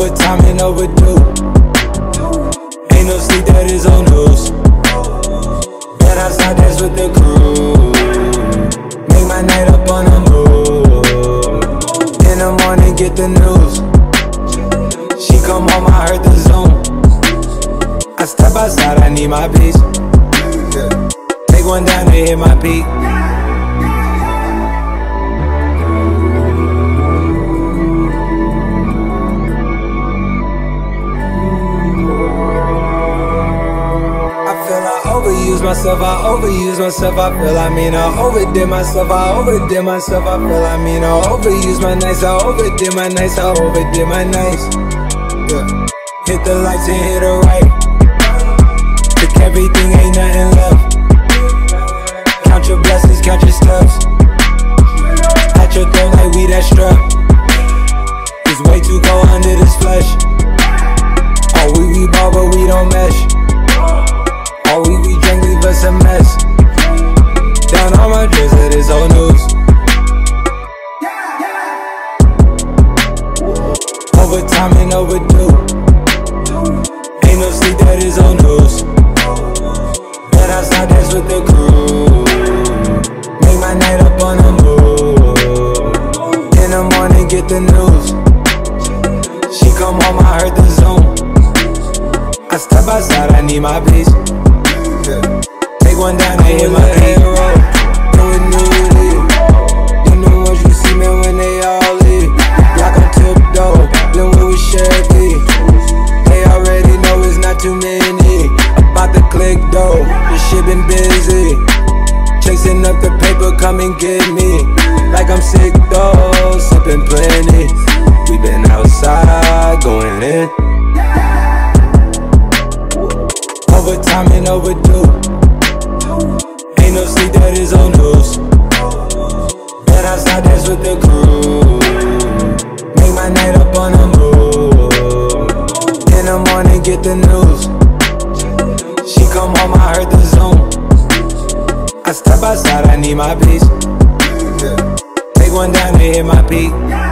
Overtime and overdue. Ain't no sleep, that is on news. Bet outside, dance with the crew. Make my night up on the move. In the morning, get the news. She come home, I heard the zoom. I step outside, I need my peace. Take one down to hit my peak. Overuse myself, I overuse myself, I feel I mean I overdid myself, I overdid myself, I feel I mean I overuse my nights, I overdid my nights, I overdid my nights. Yeah. Hit the lights and hit the right. Took everything, ain't nothing left. Overtime and overdue. Ain't no sleep, that is old news. Bet outside, dance with the crew. Make my night up on the move. In the morning, get the news. She come home, I heard the zoom. I step outside, I need my peace. Take one down and hit my peak. Chevy. They already know it's not too many. About to click though, this shit been busy. Chasing up the paper, come and get me. Like I'm sick though, sipping plenty. We been outside, going in. Overtime and overdue. Ain't no sleep, that is on news. The news. She come home, I heard the zoom. I step outside, I need my peace. Take one down to hit my peak.